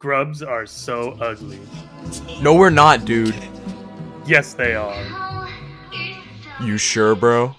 Grubs are so ugly. No, we're not, dude. Yes, they are. You sure, bro?